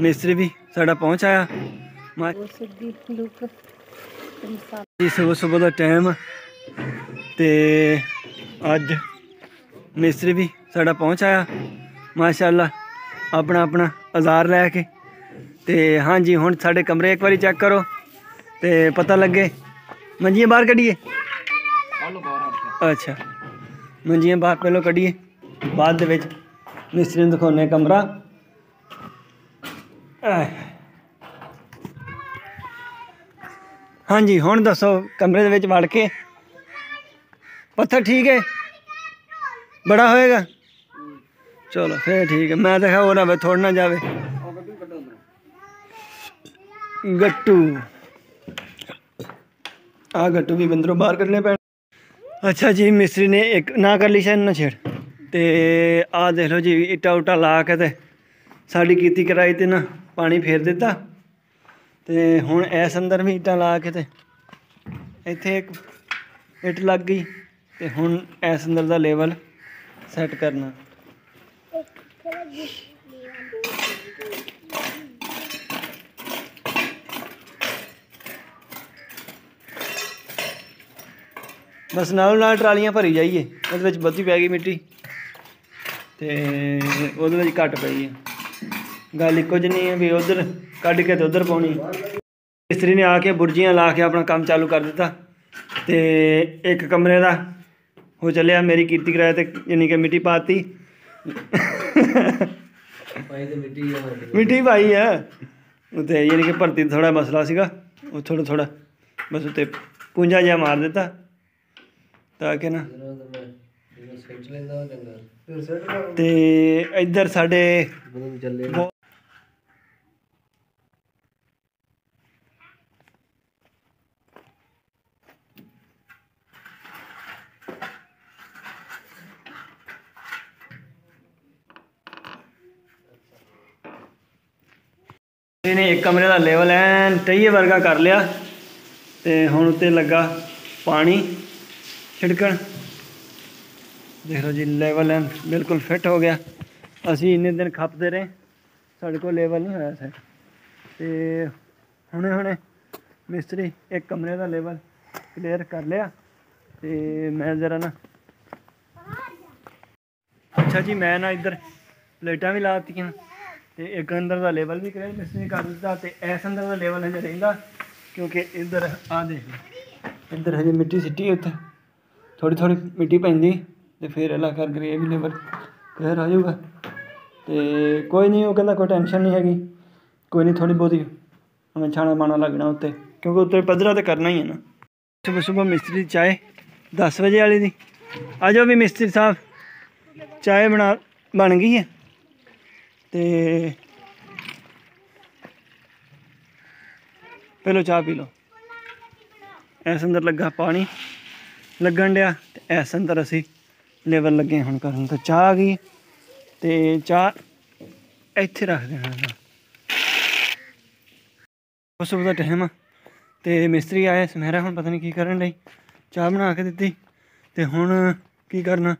ਮਿਸਤਰੀ ਵੀ ਸਾਡਾ ਪਹੁੰਚ ਆਇਆ। ਜੀ ਸਵੇਰ ਸਵੇਰ ਦਾ ਟਾਈਮ ਤੇ ਅੱਜ ਮਿਸਤਰੀ ਵੀ ਸਾਡਾ ਪਹੁੰਚ ਆਇਆ। ਮਾਸ਼ਾਅੱਲਾ ਆਪਣਾ ਆਪਣਾ ਔਜ਼ਾਰ ਲੈ ਕੇ। ਤੇ ਹਾਂਜੀ ਹੁਣ ਸਾਡੇ ਕਮਰੇ ਇੱਕ ਵਾਰੀ ਚੈੱਕ ਕਰੋ। ਤੇ ਪਤਾ ਲੱਗੇ। ਮੰਜੀਆਂ ਬਾਹਰ ਕੱਢੀਏ। ਅੱਛਾ। ਮੰਜੀਆਂ ਬਾਹਰ ਪਹਿਲਾਂ ਕੱਢੀਏ। ਬਾਅਦ ਦੇ ਵਿੱਚ ਮਿਸਤਰੀ ਨੂੰ ਦਿਖਾਉਣੇ ਕਮਰਾ। ਹਾਂਜੀ, ਹੁਣ ਦੱਸੋ, ਕਮਰੇ ਦੇ ਵਿੱਚ ਵੜ ਕੇ? ਪੱਥਰ ਠੀਕ ਹੈ? ਬੜਾ ਹੋਏਗਾ? ਚਲੋ, ਫੇਰ ਠੀਕ ਹੈ। ਮੈਂ ਦੇਖਾ ਉਹ ਨਾ ਥੋੜ ਨਾ ਜਾਵੇ। ਗੱਟੂ। ਆ ਗੱਟੂ ਵੀ ਬੰਦਰੋਂ ਬਾਹਰ ਕੱਢਨੇ ਪੈਣ। ਅੱਛਾ ਜੀ, ਮਿਸਤਰੀ ਨੇ ਇੱਕ ਨਾ ਕਰ ਲਈ ਸ਼ਾਇਦ ਨਾ ਛੇੜ। ਤੇ ਆ ਦੇਖ ਲਓ ਜੀ ਇਟਾ ਉਟਾ ਲਾ ਕੇ ਤੇ ਸਾਡੀ ਕੀਤੀ ਕਰਾਈ ਤੇ ਨਾ। ਪਾਣੀ ਫੇਰ ਦਿੱਤਾ ਤੇ ਹੁਣ ਇਸ ਅੰਦਰ ਵੀ ਇੱਟਾਂ ਲਾ ਕੇ ਤੇ ਇੱਥੇ ਇੱਕ ਇੱਟ ਲੱਗ ਗਈ ਤੇ ਹੁਣ ਇਸ ਅੰਦਰ ਦਾ ਲੈਵਲ ਸੈੱਟ ਕਰਨਾ। ਬਸ ਨਾਲ ਨਾਲ ਟਰਾਲੀਆਂ ਭਰੀ ਜਾਈਏ, ਉਹਦੇ ਵਿੱਚ ਬੱਤੀ ਪੈ ਗਈ ਮਿੱਟੀ ਤੇ ਉਹਦੇ ਵਿੱਚ ਘੱਟ ਪਈ ਹੈ। ਗੱਲ ਇੱਕੋ ਜਿਹੀ ਨਹੀਂ ਹੈ ਵੀ ਉਧਰ ਕੱਢ ਕੇ ਤੇ ਉਧਰ ਪਾਉਣੀ। ਮਿਸਤਰੀ ਨੇ ਆ ਕੇ ਬੁਰਜੀਆਂ ਲਾ ਕੇ ਆਪਣਾ ਕੰਮ ਚਾਲੂ ਕਰ ਦਿੱਤਾ ਤੇ ਇੱਕ ਕਮਰੇ ਦਾ ਹੋ ਚੱਲਿਆ ਮੇਰੀ ਕੀਤੀ ਕਰਾਇਆ ਤੇ ਯਾਨੀ ਕਿ ਮਿੱਟੀ ਪਾਤੀ। ਮਿੱਟੀ ਪਾਈ ਆ। ਉਤੇ ਯਾਨੀ ਕਿ ਭਰਤੀ ਦਾ ਥੋੜਾ ਮਸਲਾ ਸੀਗਾ ਉਹ ਥੋੜਾ ਥੋੜਾ ਬਸ ਉਤੇ ਪੁੰਜਾ ਜਿਹਾ ਮਾਰ ਦਿੱਤਾ। ਤਾਂ ਕਿ ਨਾ ਤੇ ਇੱਧਰ ਸਾਡੇ ਇਹਨੇ ਇੱਕ ਕਮਰੇ ਦਾ ਲੈਵਲ ਐਨ ਟਈਏ ਵਰਗਾ ਕਰ ਲਿਆ ਤੇ ਹੁਣ ਉੱਤੇ ਲੱਗਾ ਪਾਣੀ, ਛਿੜਕਣ। ਦੇਖ ਲਓ ਜੀ ਲੈਵਲ ਐਨ ਬਿਲਕੁਲ ਫਿੱਟ ਹੋ ਗਿਆ। ਅਸੀਂ ਇੰਨੇ ਦਿਨ ਖੱਪਦੇ ਰਹੇ, ਸਾਡੇ ਕੋਲ ਲੈਵਲ ਨਹੀਂ ਹੋਇਆ ਸਰ ਤੇ ਹੁਣੇ ਹੁਣੇ ਮਿਸਤਰੀ ਇੱਕ ਕਮਰੇ ਦਾ ਲੈਵਲ ਕਲੀਅਰ ਕਰ ਲਿਆ ਤੇ ਮੈਂ ਜ਼ਰਾ ਨਾ ਅੱਛਾ ਜੀ, ਮੈਂ ਨਾ ਇੱਧਰ ਲਾਈਟਾਂ ਵੀ ਲਾਤੀਆਂ ਤੇ ਇੱਕ ਅੰਦਰ ਦਾ ਲੈਵਲ ਵੀ ਕਲੀਅਰ ਮਿਸਤਰੀ ਨੇ ਕਰ ਦਿੱਤਾ ਤੇ ਇਸ ਅੰਦਰ ਦਾ ਲੈਵਲ ਹਜੇ ਰਹਿੰਦਾ ਕਿਉਂਕਿ ਇੱਧਰ ਆ ਦੇਖ ਇੱਧਰ ਹਜੇ ਮਿੱਟੀ ਸਿੱਟੀ ਉੱਥੇ। ਥੋੜੀ ਥੋੜੀ ਮਿੱਟੀ ਪੈਂਦੀ ਤੇ ਫਿਰ ਅਲਾ ਕਰ ਗਰੇ ਵੀ ਲੈਵਲ ਕਲੀਅਰ ਆ ਜਾਊਗਾ। ਤੇ ਕੋਈ ਨਹੀਂ ਉਹ ਕਹਿੰਦਾ ਕੋਈ ਟੈਨਸ਼ਨ ਨਹੀਂ ਹੈਗੀ। ਕੋਈ ਨਹੀਂ ਥੋੜੀ ਬਹੁਤੀ ਹਮੇ ਛਾਣਾ ਮਾਣਾ ਲੱਗਣਾ ਉੱਤੇ ਕਿਉਂਕਿ ਉੱਤੇ ਪੱਧਰਾ ਤੇ ਕਰਨਾ ਹੀ ਹੈ ਨਾ। ਸਵੇਰ ਸਵੇਰ ਮਿਸਤਰੀ ਦੀ ਚਾਏ 10 ਵਜੇ ਵਾਲੀ ਦੀ। ਆ ਜਾਓ ਵੀ ਮਿਸਤਰੀ ਸਾਹਿਬ ਚਾਏ ਬਣਾ ਬਣ ਗਈ ਹੈ। ਤੇ ਪਹਿਲੋ ਚਾਹ ਪੀ ਲਓ। ਐਸ ਅੰਦਰ ਲੱਗਾ ਪਾਣੀ ਲੱਗਣ ਡਿਆ ਤੇ ਐਸ ਅੰਦਰ ਅਸੀਂ ਲੈਵਲ ਲੱਗੇ ਹੁਣ ਕਰਨ ਤਾਂ। ਚਾਹ ਆ ਗਈ ਤੇ ਚਾਹ ਇੱਥੇ ਰੱਖ ਦੇਣਾ ਨਾ ਉਸ ਦਾ ਟਾਈਮ ਆ ਤੇ ਮਿਸਤਰੀ ਆਇਆ ਸਮਹਿਰਾ ਹੁਣ ਪਤਾ ਨਹੀਂ ਕੀ ਕਰਨ ਲਈ। ਚਾਹ ਬਣਾ ਕੇ ਦਿੱਤੀ ਤੇ ਹੁਣ ਕੀ ਕਰਨਾ?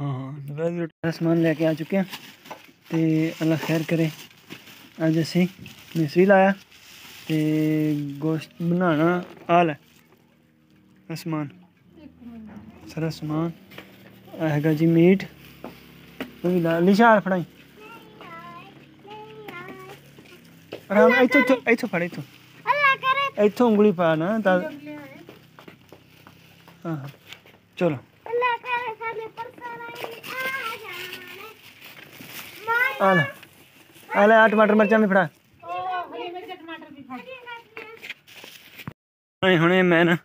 ਹਾਂ। ਰੋਟੀ ਦਾ ਸਮਾਨ ਲੈ ਕੇ ਆ ਚੁੱਕੇ ਹਾਂ ਤੇ ਅੱਲਾ ਖੈਰ ਕਰੇ। ਅੱਜ ਅਸੀਂ ਮਿਸਰੀ ਲਾਇਆ ਤੇ ਗੋਸ਼ਤ ਬਣਾਉਣਾ ਆ ਲੈ ਆਹ ਸਮਾਨ। ਸਾਰਾ ਸਮਾਨ ਆਹ ਹੈਗਾ ਜੀ ਮੀਟ। ਉਹ ਵੀ ਲਾ ਲਿਸ਼ਾਰ ਫੜਾਈ? ਆਰਾਮ ਇੱਥੋਂ ਇੱਥੋਂ ਇੱਥੋਂ ਫੜ ਇੱਥੋਂ। ਇੱਥੋਂ ਉਂਗਲੀ ਪਾ ਨਾ ਤਾਂ। ਹਾਂ। ਚਲੋ। ਆ ਲੈ। ਆ ਲੈ ਆ ਟਮਾਟਰ ਮਿਰਚਾਂ ਵੀ ਫੜਾ। ਹੁਣੇ ਹੁਣੇ ਮੈਂ ਨਾ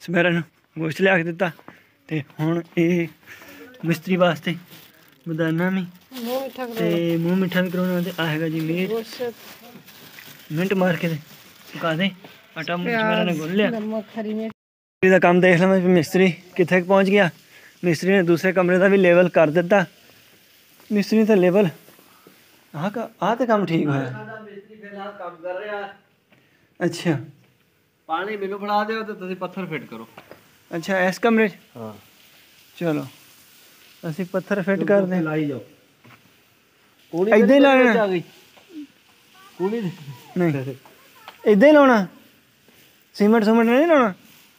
ਸਵੇਰੇ ਨੂੰ ਗੋਸ਼ਤ ਲਿਆ ਕੇ ਦਿੱਤਾ ਤੇ ਹੁਣ ਇਹ ਮਿਸਤਰੀ ਵਾਸਤੇ ਬਦਾਨਾ ਵੀ ਮੂੰਹ ਮਿੱਠਾ ਤੇ ਮੂੰਹ ਮਿੱਠਾ ਵੀ ਕਰਾਉਣਾ ਤੇ ਆ ਹੈਗਾ ਜੀ ਮੀਟ ਮਿੰਟ ਮਾਰ ਕੇ ਤੇ ਸੁਕਾ ਦੇ। ਆਟਾ ਮੇਰਾ ਨੇ ਗੁੰਨ ਲਿਆ। ਨਮਕ ਹਰੀ ਮਿਰਚ ਦਾ ਕੰਮ ਦੇਖ ਲਵਾਂ ਵੀ ਮਿਸਤਰੀ ਕਿੱਥੇ ਪਹੁੰਚ ਗਿਆ। ਮਿਸਤਰੀ ਨੇ ਦੂਸਰੇ ਕਮਰੇ ਦਾ ਵੀ ਲੈਵਲ ਕਰ ਦਿੱਤਾ। ਮਿਸਤਰੀ ਦਾ ਲੈਵਲ ਆਹ ਕਾ ਆਹ ਤੇ ਕੰਮ ਠੀਕ ਹੋਇਆ। ਕੰਮ ਕਰ ਰਿਹਾ। ਅੱਛਾ। ਪਾਣੀ ਮੈਨੂੰ ਫੜਾ ਦਿਓ ਤੇ ਤੁਸੀਂ ਪੱਥਰ ਫਿੱਟ ਕਰੋ। ਅੱਛਾ ਇਸ ਕਮਰੇ 'ਚ? ਹਾਂ। ਚਲੋ। ਅਸੀਂ ਪੱਥਰ ਫਿੱਟ ਕਰਦੇ। ਹਾਂ ਲਾਈ ਜਾਓ। ਕੂਣੀ ਏਦਾਂ ਹੀ ਲਾਉਣਾ। ਆ ਗਈ। ਕੂਣੀ ਦੇ ਨਹੀਂ। ਇਦਾਂ ਹੀ ਲਾਉਣਾ। ਸੀਮੈਂਟ ਸਮੈਂਟ ਨਹੀਂ ਲਾਉਣਾ?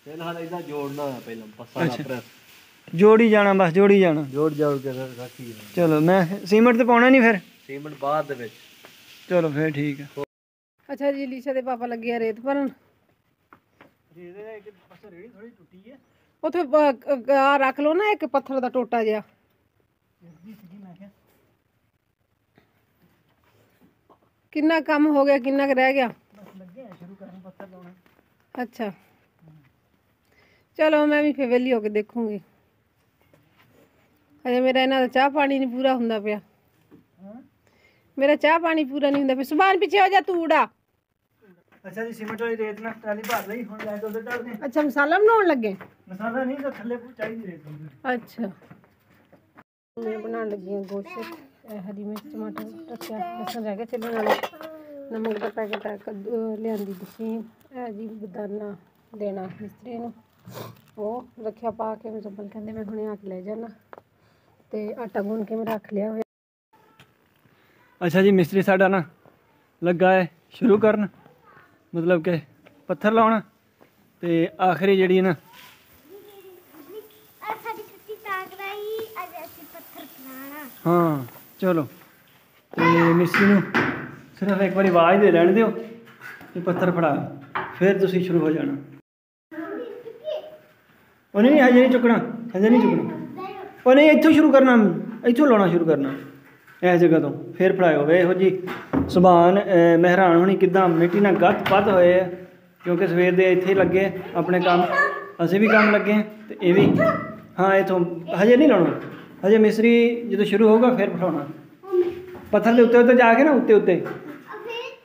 ਫਿਲਹਾਲ ਇਹਦਾ ਜੋੜਨਾ ਹੈ ਪਹਿਲਾਂ ਪੱਸਾ ਨਾ ਪ੍ਰੈਸ। ਜੋੜੀ ਜਾਣਾ ਬਸ ਜੋੜੀ ਜਾਣਾ। ਜੋੜ ਜੋੜ ਕੇ ਰੱਖੀ ਚਲੋ ਮੈਂ ਸੀਮੈਂਟ ਤੇ ਪਾਉਣਾ ਨਹੀਂ ਫਿਰ? ਸੀਮੈਂਟ ਬਾਅਦ ਦੇ ਵਿੱਚ। ਚਲੋ ਫਿਰ ਠੀਕ ਹੈ ਅੱਛਾ ਜੀ ਲੀਸ਼ਾ ਦੇ ਪਾਪਾ ਲੱਗੇ ਆ ਰੇਤ ਭਰਨ। ਇਹਦੇ ਇੱਕ ਪਾਸੇ ਰੇੜੀ ਥੋੜੀ ਟੁੱਟੀ ਹੈ ਉੱਥੇ ਆ ਰੱਖ ਲਓ ਨਾ ਇੱਕ ਪੱਥਰ ਦਾ ਟੋਟਾ ਜਿਹਾ। ਕਿੰਨਾ ਕੰਮ ਹੋ ਗਿਆ ਕਿੰਨਾ ਕੁ ਰਹਿ ਗਿਆ? ਅੱਛਾ। ਚਲੋ ਮੈਂ ਵੀ ਫਿਰ ਵਿਹਲੀ ਹੋ ਕੇ ਦੇਖੂੰਗੀ। ਅਜੇ ਮੇਰਾ ਇਹਨਾਂ ਦਾ ਚਾਹ ਪਾਣੀ ਨਹੀਂ ਪੂਰਾ ਹੁੰਦਾ ਪਿਆ। ਮੇਰਾ ਚਾਹ ਪਾਣੀ ਪੂਰਾ ਨਹੀਂ ਹੁੰਦਾ ਪਿਆ ਸੁਭਾਨ ਪਿੱਛੇ ਹੋ ਜਾ ਤੂੜਾ। ਅੱਛਾ ਜੀ ਸੀਮੈਂਟ ਵਾਲੀ ਰੇਤ ਨਾਲ ਟਰਾਲੀ ਭਰ ਲਈ ਹੁਣ ਲੈ ਕੇ ਉਧਰ ਹਾਂ। ਅੱਛਾ ਮਸਾਲਾ ਬਣਾਉਣ ਲੱਗੇ? ਮਸਾਲਾ ਨਹੀਂ ਤਾਂ ਥੱਲੇ ਚਾਹੀਦੀ ਰੇਤ ਅੱਛਾ। ਮੈਂ ਬਣਾਉਣ ਲੱਗੀ ਹਾਂ ਗੋਸ਼ਤ ਇਹ ਹਰੀ ਮਿਰਚ ਟਮਾਟਰ ਟੱਕਿਆ ਲਸਣ ਰਹਿ ਗਿਆ ਚੱਲਣ ਵਾਲਾ। ਨਮਕ ਦਾ ਪੈਕਟ ਹੈ ਕੱਦੂ ਲਿਆਂਦੀ ਦਸ਼ੀਨ ਇਹ ਜੀ ਬਦਾਨਾ ਦੇਣਾ ਮਿਸਤਰੀ ਨੂੰ। ਉਹ ਰੱਖਿਆ ਪਾ ਕੇ ਮੈਂ ਚੱਪਲ ਕਹਿੰਦੇ ਮੈਂ ਹੁਣੇ ਆ ਕੇ ਲੈ ਜਾਣਾ ਤੇ ਆਟਾ ਗੁੰਨ ਕੇ ਮੈਂ ਰੱਖ ਲਿਆ ਹੋਇਆ। ਅੱਛਾ ਜੀ ਮਿਸਤਰੀ ਸਾਡਾ ਨਾ ਲੱਗਾ ਹੈ ਸ਼ੁਰੂ ਕਰਨ। ਮਤਲਬ ਕਿ ਪੱਥਰ ਲਾਉਣਾ ਤੇ ਆਖਰੀ ਜਿਹੜੀ ਹੈ ਨਾ ਹਾਂ ਚਲੋ। ਤੇ ਮਿਸਤਰੀ ਨੂੰ ਸਿਰਫ ਇੱਕ ਵਾਰੀ ਆਵਾਜ਼ ਦੇ ਲੈਣ ਦਿਓ ਤੇ ਪੱਥਰ ਫੜਾ। ਫਿਰ ਤੁਸੀਂ ਸ਼ੁਰੂ ਹੋ ਜਾਣਾ। ਉਹ ਨਹੀਂ ਹਜੇ ਨਹੀਂ ਚੁੱਕਣਾ ਹਜੇ ਨਹੀਂ ਚੁੱਕਣਾ। ਉਹ ਨਹੀਂ ਇੱਥੋਂ ਸ਼ੁਰੂ ਕਰਨਾ। ਇੱਥੋਂ ਲਾਉਣਾ ਸ਼ੁਰੂ ਕਰਨਾ। ਇਸ ਜਗ੍ਹਾ ਤੋਂ ਫਿਰ ਫੜਾਇਓ ਵੇ ਇਹੋ ਜੀ ਸੁਭਾਨ ਮਹਿਰਾਨ ਹੋਣੀ ਕਿਦਾਂ ਮਿੱਟੀ ਨਾਲ ਗੱਤ ਪੱਤ ਹੋਏ ਆ, ਕਿਉਂਕਿ ਸਵੇਰ ਦੇ ਇੱਥੇ ਲੱਗੇ ਆਪਣੇ ਕੰਮ। ਅਸੀਂ ਵੀ ਕੰਮ ਲੱਗੇ ਆ ਤੇ ਇਹ ਵੀ। ਹਾਂ, ਇਥੋਂ ਹਜੇ ਨਹੀਂ ਲਾਉਣਾ। ਹਜੇ ਮਿਸਰੀ ਜਦੋਂ ਸ਼ੁਰੂ ਹੋਊਗਾ ਫਿਰ ਬਿਠਾਉਣਾ। ਪੱਥਰ ਦੇ ਉੱਤੇ ਉੱਤੇ ਜਾ ਕੇ ਨਾ, ਉੱਤੇ ਉੱਤੇ।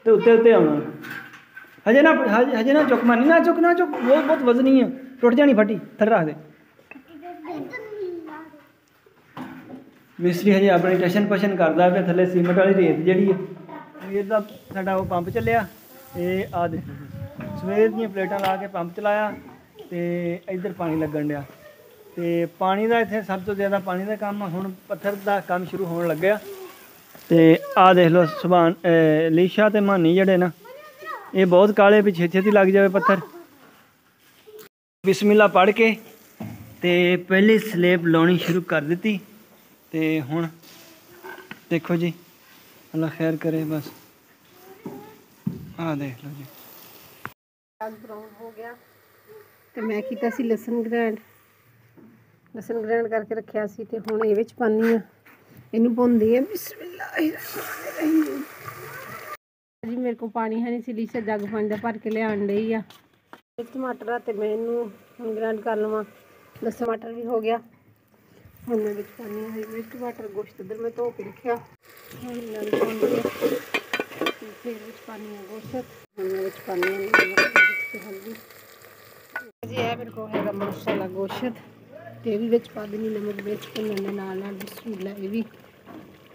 ਤੇ ਉੱਤੇ ਉੱਤੇ ਆਉਣਾ। ਹਜੇ ਨਾ, ਹਜੇ ਹਜੇ ਨਾ ਚੁੱਕ ਮਾਰਨੀ ਨਾ ਚੁੱਕ ਨਾ ਚੁੱਕ। ਬਹੁਤ ਬਹੁਤ ਵਜ਼ਨੀ ਆ। ਟੁੱਟ ਜਾਣੀ ਫਟੀ, ਥੱਲੇ ਰੱਖ ਦੇ। ਮਿਸਤਰੀ ਹਜੇ ਆਪਣੀ ਟੈਸ਼ਨ ਪਸ਼ਨ ਕਰਦਾ ਪਿਆ ਥੱਲੇ ਸੀਮੈਂਟ ਵਾਲੀ ਰੇਤ ਜਿਹੜੀ ਹੈ ਇਹ ਦਾ ਸਾਡਾ ਉਹ ਪੰਪ ਚੱਲਿਆ ਇਹ ਆ ਦੇ ਸਵੇਰ ਦੀਆਂ ਪਲੇਟਾਂ ਲਾ ਕੇ ਪੰਪ ਚਲਾਇਆ ਤੇ ਇੱਧਰ ਪਾਣੀ ਲੱਗਣ ਡਿਆ। ਤੇ ਪਾਣੀ ਦਾ ਇੱਥੇ ਸਭ ਤੋਂ ਜ਼ਿਆਦਾ ਪਾਣੀ ਦਾ ਕੰਮ ਆ, ਹੁਣ ਪੱਥਰ ਦਾ ਕੰਮ ਸ਼ੁਰੂ ਹੋਣ ਲੱਗਿਆ। ਤੇ ਆ ਦੇਖ ਲਓ ਸੁਭਾਨ ਅਹ ਲੀਸ਼ਾ ਤੇ ਮਾਨੀ ਜਿਹੜੇ ਨਾ ਇਹ ਬਹੁਤ ਕਾਲੇ ਪਿੱਛੇ ਛੇਤੀ ਲੱਗ ਜਾਵੇ ਪੱਥਰ। ਬਿਸਮਿਲ੍ਲਾ ਪੜ੍ਹ ਕੇ ਤੇ ਪਹਿਲੀ ਸਲੇਬ ਲਾਉਣੀ ਸ਼ੁਰੂ ਕਰ ਦਿੱਤੀ। ਤੇ ਹੁਣ ਦੇਖੋ ਜੀ, ਅੱਲਾ ਖੈਰ ਕਰੇ ਬਸ। ਆ ਦੇਖ ਲਓ ਜੀ। ਅੱਜ ਬਰਾਊਨ ਹੋ ਗਿਆ। ਤੇ ਮੈਂ ਕੀਤਾ ਸੀ ਲਸਣ ਗ੍ਰੈਂਡ। ਲਸਣ ਗ੍ਰੈਂਡ ਕਰਕੇ ਰੱਖਿਆ ਸੀ ਤੇ ਹੁਣ ਇਹ ਵਿੱਚ ਪਾਣੀ ਆ ਇਹਨੂੰ ਭੁੰਨਦੀ ਆ ਬਿਸਮਿਲ੍ਲਾਹਿਰਰਹਿਮਾਨਿਰਰਹੀਮ। ਜੀ, ਮੇਰੇ ਕੋਲ ਪਾਣੀ ਹੈ ਨਹੀਂ ਸੀ, ਲੀਸਾ ਜੱਗ ਪਾਣੀ ਦਾ ਭਰ ਕੇ ਲਿਆਣ ਡਈ ਆ। ਟਮਾਟਰ ਆ ਤੇ ਮੈਂ ਇਹਨੂੰ ਹੁਣ ਗ੍ਰੈਂਡ ਕਰ ਲਵਾਂ। ਲਸਣ ਟਮਾਟਰ ਵੀ ਹੋ ਗਿਆ। ਹੁਣ ਮੈਂ ਵਿੱਚ ਪਾਣੀ ਹਰੀ ਮਿਰਚ ਟਮਾਟਰ ਗੋਸ਼ਤ ਇੱਧਰ ਮੈਂ ਧੋ ਕੇ ਰੱਖਿਆ। ਹੁਣ ਨਾਲ ਭੁੰਨ ਲਿਆ ਫਿਰ ਵਿੱਚ ਪਾਣੀ ਆ ਗੋਸ਼ਤ। ਹੁਣ ਮੈਂ ਵਿੱਚ ਪਾਣੀ ਆ ਨਮਕ ਤੇ ਹਲਦੀ। ਜੀ, ਇਹ ਮੇਰੇ ਕੋਲ ਹੈਗਾ ਮਸਾਲਾ ਗੋਸ਼ਤ। ਤੇ ਵੀ ਵਿੱਚ ਪਾ ਦੇਣੀ ਨਮਕ ਵਿੱਚ ਭੁੰਨਣ ਦੇ ਨਾਲ ਨਾਲ ਬਿਸਮਿਲ੍ਲਾ ਇਹ ਵੀ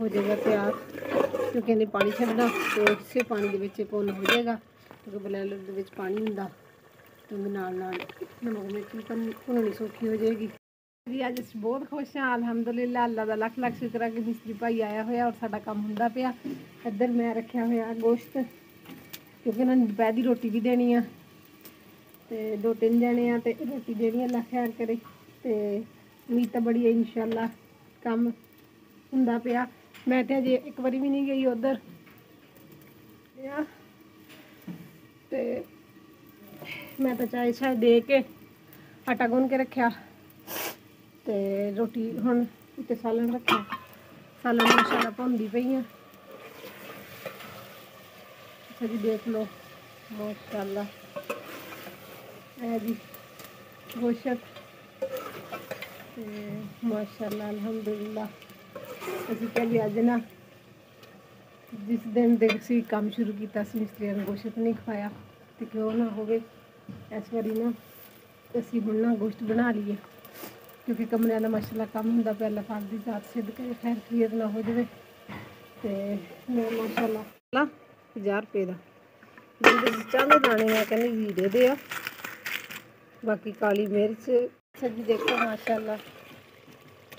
ਹੋ ਜਾਏਗਾ ਤਿਆਰ। ਕਿਉਂਕਿ ਇਹਨੇ ਪਾਣੀ ਛੱਡਣਾ, ਤੇ ਇਸੇ ਪਾਣੀ ਦੇ ਵਿੱਚ ਇਹ ਭੁੰਨ ਹੋ ਜਾਏਗਾ। ਕਿਉਂਕਿ ਬਲੈਂਡਰ ਦੇ ਵਿੱਚ ਪਾਣੀ ਹੁੰਦਾ, ਤੇ ਉਹਦੇ ਨਾਲ ਨਾਲ ਨਮਕ ਮਿਰਚ ਵੀ ਭੁੰਨ- ਭੁੰਨਣੀ ਸੌਖੀ ਹੋ ਜਾਏਗੀ। ਜੀ, ਅੱਜ ਅਸੀਂ ਬਹੁਤ ਖੁਸ਼ ਹਾਂ। ਅਲਹਮਦੁਲਿਲਾ ਅੱਲਾ ਦਾ ਲੱਖ ਲੱਖ ਸ਼ੁਕਰ ਹੈ ਕਿ ਮਿਸਤਰੀ ਭਾਈ ਆਇਆ ਹੋਇਆ ਔਰ ਸਾਡਾ ਕੰਮ ਹੁੰਦਾ ਪਿਆ। ਇੱਧਰ ਮੈਂ ਰੱਖਿਆ ਹੋਇਆ ਗੋਸ਼ਤ, ਕਿਉਂਕਿ ਇਹਨਾਂ ਨੂੰ ਦੁਪਹਿਰ ਦੀ ਰੋਟੀ ਵੀ ਦੇਣੀ ਆ। ਤੇ ਦੋ ਤਿੰਨ ਜਣੇ ਆ ਤੇ ਰੋਟੀ ਦੇਣੀ ਆ ਅੱਲਾ ਖੈਰ ਕਰੇ। ਤੇ ਉਮੀਦ ਤਾਂ ਬੜੀ ਹੈ ਇਨਸ਼ਾਅੱਲਾ ਕੰਮ ਹੁੰਦਾ ਪਿਆ। ਮੈਂ ਤੇ ਅਜੇ ਇੱਕ ਵਾਰੀ ਵੀ ਨਹੀਂ ਗਈ ਉਧਰ। ਤੇ ਮੈਂ ਤਾਂ ਚਾਹ ਚਾਹ ਦੇ ਕੇ ਆਟਾ ਗੁੰਨ ਕੇ ਰੱਖਿਆ। ਤੇ ਰੋਟੀ ਹੁਣ ਉੱਤੇ ਸਾਲਣ ਰੱਖਿਆ ਸਾਲਣ ਮਸਾਲਾ ਭੁੰਨਦੀ ਪਈ ਆ। ਅੱਛਾ ਜੀ, ਦੇਖ ਲਓ। ਮਾਸ਼ਾਅੱਲਾ। ਇਹ ਜੀ ਗੋਸ਼ਤ। ਤੇ ਮਾਸ਼ਾਅੱਲਾ, ਅਲਹਮਦੁਲਿਲਾ। ਅਸੀਂ ਕਹਿੰਦੇ ਅੱਜ ਨਾ ਜਿਸ ਦਿਨ ਦੇ ਅਸੀਂ ਕੰਮ ਸ਼ੁਰੂ ਕੀਤਾ ਸੀ, ਮਿਸਤਰੀਆਂ ਨੂੰ ਗੋਸ਼ਤ ਨਹੀਂ ਖਵਾਇਆ। ਤੇ ਕਿਉਂ ਨਾ ਹੋਵੇ, ਇਸ ਵਾਰੀ ਨਾ ਅਸੀਂ ਹੁਣ ਨਾ ਗੋਸ਼ਤ ਬਣਾ ਲਈਏ। ਕਿਉਂਕਿ ਕਮਰਿਆਂ ਦਾ ਮਾਸ਼ਾਅੱਲਾ ਕੰਮ ਹੁੰਦਾ ਪਿਆ ਅੱਲਾਹ ਪਾਕ ਦੀ ਜ਼ਾਤ ਸਿੱਧ ਕਰੇ, ਖੈਰ ਖੀਰ ਨਾ ਹੋ ਜਾਵੇ। ਤੇ ਮੈਂ ਮਾਸ਼ਾਅੱਲਾ 1000 ਰੁਪਏ ਦਾ। ਜਿਹਦੇ ਵਿੱਚ ਦਾਣੇ ਆ, ਕਹਿੰਦੀ ਵੀਰੇ ਦੇ ਆ। ਬਾਕੀ ਕਾਲੀ ਮਿਰਚ ਸੱਜੀ ਦੇਖੋ, ਮਾਸ਼ਾਅੱਲਾ।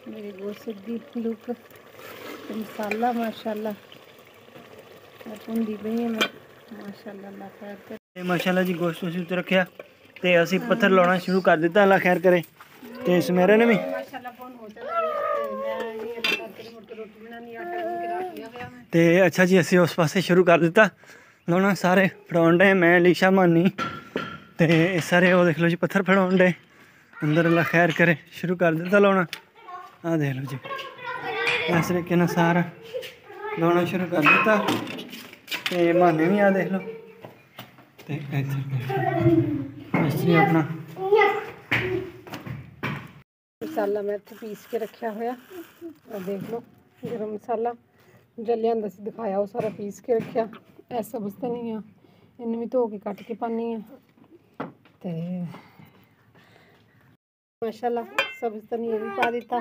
ਮੇਰੇ ਗੋਸ਼ਤ ਦੀ ਲੁੱਕ ਤੇ ਮਸਾਲਾ ਮਾਸ਼ਾਅੱਲਾ। ਪੁੰਦੀ ਪਈ ਹਾਂ ਮੈਂ, ਮਾਸ਼ਾਅੱਲਾ ਅੱਲਾ ਖੈਰ ਕਰੇ। ਮਾਸ਼ਾਅੱਲਾ ਜੀ, ਗੋਸ਼ਤ ਅਸੀਂ ਉੱਤੇ ਰੱਖਿਆ, ਤੇ ਅਸੀਂ ਪੱਥਰ ਲਾਉਣਾ ਸ਼ੁਰੂ ਕਰ ਦਿੱਤਾ, ਅੱਲਾ ਖੈਰ ਕਰੇ। ਤੇ ਸਮੇਰਾ ਨੇ ਵੀ ਮਾਸ਼ਾਅੱਲਾ ਫੋਨ ਹੋ ਚੱਲਾ ਤੇ ਮੈਂ ਇਹ ਅੱਲਾ ਕਰਕੇ ਮੁੜ ਕੇ ਰੋਟੀ ਬਣਾਉਣੀ ਆਟਾ ਗੁੰਨ ਕੇ ਰੱਖ ਲਿਆ ਹੋਇਆ ਮੈਂ ਤੇ ਅੱਛਾ ਜੀ ਅਸੀਂ ਉਸ ਪਾਸੇ ਸ਼ੁਰੂ ਕਰ ਦਿੱਤਾ ਲਾਉਣਾ ਸਾਰੇ ਫੜਾਉਣ ਡੇ ਮੈਂ ਲੀਸ਼ਾ ਮਾਨੀ ਤੇ ਇਹ ਸਾਰੇ ਉਹ ਦੇਖ ਲਓ ਜੀ ਪੱਥਰ ਫੜਾਉਣ ਡੇ ਅੰਦਰ ਅੱਲਾ ਖੈਰ ਕਰੇ ਸ਼ੁਰੂ ਕਰ ਦਿੱਤਾ ਲਾਉਣਾ ਆਹ ਦੇਖ ਲਓ ਜੀ ਇਸ ਤਰੀਕੇ ਨਾਲ ਸਾਰਾ ਲਾਉਣਾ ਸ਼ੁਰੂ ਕਰ ਦਿੱਤਾ ਤੇ ਮਾਨੇ ਵੀ ਆ ਦੇਖ ਲਓ ਤੇ ਇੱਥੇ ਮਿਸਤਰੀ ਆਪਣਾ ਮਸਾਲਾ ਮੈਂ ਇੱਥੇ ਪੀਸ ਕੇ ਰੱਖਿਆ ਹੋਇਆ। ਆ ਦੇਖ ਲਓ ਗਰਮ ਮਸਾਲਾ ਜੋ ਲਿਆਂਦਾ ਸੀ, ਦਿਖਾਇਆ, ਉਹ ਸਾਰਾ ਪੀਸ ਕੇ ਰੱਖਿਆ। ਇਹ ਸਬਜ਼ ਤਾਂ ਨਹੀਂ ਆ। ਇਹਨੂੰ ਵੀ ਧੋ ਕੇ ਕੱਟ ਕੇ ਪਾਣੀ ਆ। ਤੇ ਮਾਸ਼ਾਅੱਲਾ ਸਬਜ਼ ਧਨੀਆ ਵੀ ਪਾ ਦਿੱਤਾ।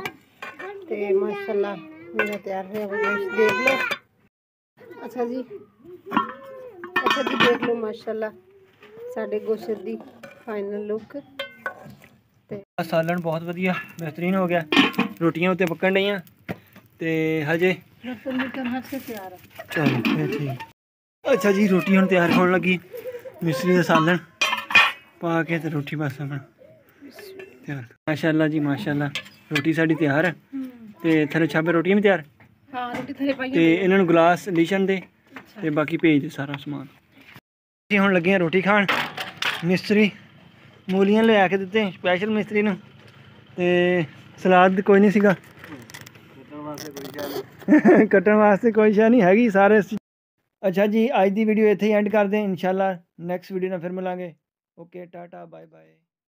ਤੇ ਮਾਸ਼ਾਅੱਲਾ ਮੇਰਾ ਤਿਆਰ ਹੋਇਆ ਹੋਇਆ ਦੇਖ ਲਓ। ਅੱਛਾ ਜੀ। ਅੱਛਾ ਜੀ, ਦੇਖ ਲਓ ਮਾਸ਼ਾਅੱਲਾ ਸਾਡੇ ਗੋਸ਼ਤ ਦੀ ਫਾਈਨਲ ਲੁੱਕ ਸਾਲਣ ਬਹੁਤ ਵਧੀਆ ਬਿਹਤਰੀਨ ਹੋ ਗਿਆ। ਰੋਟੀਆਂ ਉੱਤੇ ਪੱਕਣ ਡਈਆਂ ਤੇ ਹਜੇ ਤਰ੍ਹਾਂ ਸੇ ਤਿਆਰ ਹੈ ਚਲੋ ਫਿਰ ਠੀਕ। ਅੱਛਾ ਜੀ ਰੋਟੀ ਹੁਣ ਤਿਆਰ ਹੋਣ ਲੱਗੀ ਮਿਸਰੀ ਦਾ ਸਾਲਣ ਪਾ ਕੇ ਤੇ ਰੋਟੀ ਬਸ ਆਪਣਾ ਤਿਆਰ। ਮਾਸ਼ਾਅੱਲਾ ਜੀ ਮਾਸ਼ਾਅੱਲਾ ਰੋਟੀ ਸਾਡੀ ਤਿਆਰ ਹੈ। ਤੇ ਥੱਲੇ ਛਾਪੇ ਰੋਟੀਆਂ ਵੀ ਤਿਆਰ? ਹਾਂ ਰੋਟੀ ਥਲੇ ਪਾਈ ਤੇ ਇਹਨਾਂ ਨੂੰ ਗਲਾਸ ਲੀਸ਼ਨ ਦੇ ਤੇ ਬਾਕੀ ਭੇਜ ਦੇ ਸਾਰਾ ਸਮਾਨ। ਅਸੀਂ ਹੁਣ ਲੱਗੇ ਹਾਂ ਰੋਟੀ ਖਾਣ ਮਿਸਤਰੀ ਮੂਲੀਆਂ ਲਿਆ ਕੇ ਦਿੱਤੇ ਸਪੈਸ਼ਲ ਮਿਸਤਰੀ ਨੂੰ, ਤੇ ਸਲਾਦ ਕੋਈ ਨਹੀਂ ਸੀਗਾ। ਕੱਟਣ ਵਾਸਤੇ ਕੋਈ ਸ਼ੈ ਨਹੀਂ ਹੈਗੀ, ਸਾਰੇ ਅੱਛਾ ਜੀ, ਅੱਜ ਦੀ ਵੀਡੀਓ ਇੱਥੇ ਹੀ ਐਂਡ ਕਰਦੇ ਹਾਂ, ਇਨਸ਼ਾਅੱਲਾ ਨੈਕਸਟ ਵੀਡੀਓ ਨਾਲ ਫਿਰ ਮਿਲਾਂਗੇ। Okay tata bye bye